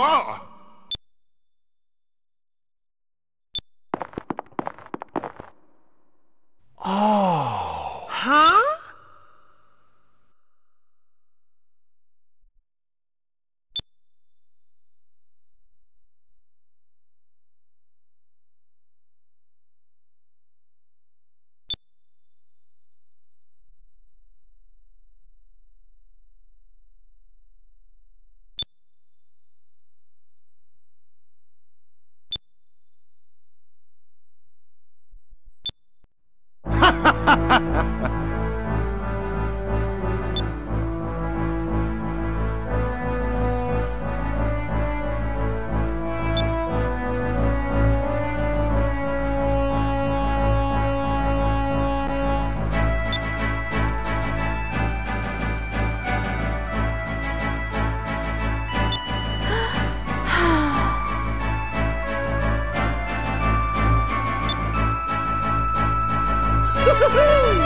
are. Oh. Huh? ha ha ha Uhul!